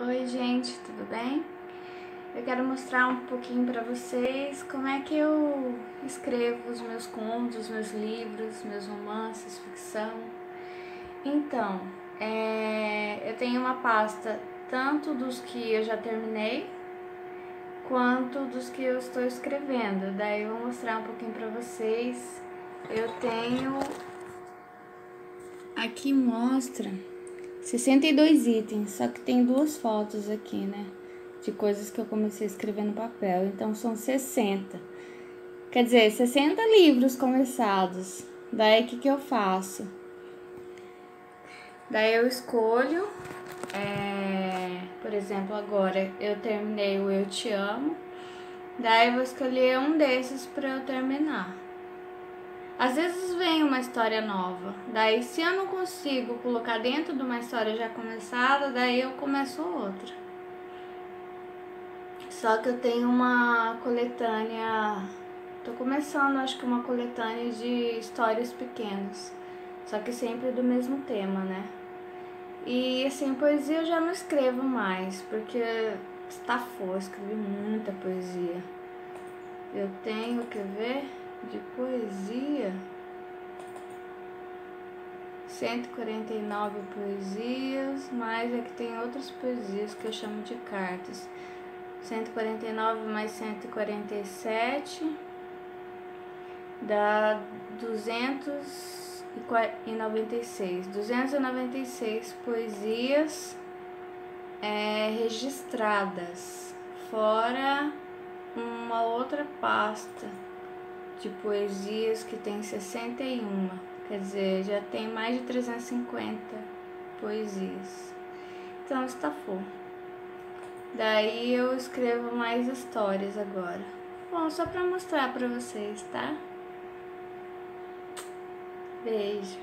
Oi gente, tudo bem? Eu quero mostrar um pouquinho para vocês como é que eu escrevo os meus contos, os meus livros, meus romances, ficção. Então, é, eu tenho uma pasta tanto dos que eu já terminei, quanto dos que eu estou escrevendo. Daí eu vou mostrar um pouquinho para vocês. Eu tenho... Aqui mostra 62 itens, só que tem duas fotos aqui, né? De coisas que eu comecei a escrever no papel. Então são 60. Quer dizer, 60 livros começados. Daí o que, que eu faço? Daí eu escolho, é, por exemplo, agora eu terminei o Eu Te Amo. Daí eu vou escolher um desses para eu terminar. Às vezes vem uma história nova, daí se eu não consigo colocar dentro de uma história já começada, daí eu começo outra. Só que eu tenho uma coletânea, tô começando acho que uma coletânea de histórias pequenas, só que sempre do mesmo tema, né? E assim, poesia eu já não escrevo mais, porque estafou, escrevi muita poesia. Eu tenho, quer ver? De poesia. 149 poesias, mas é que tem outras poesias que eu chamo de cartas. 149 mais 147 dá 296. 296 poesias é, registradas, fora uma outra pasta de poesias que tem 61, quer dizer, já tem mais de 350 poesias. Então, estafou. Daí eu escrevo mais histórias agora. Bom, só para mostrar para vocês, tá? Beijo.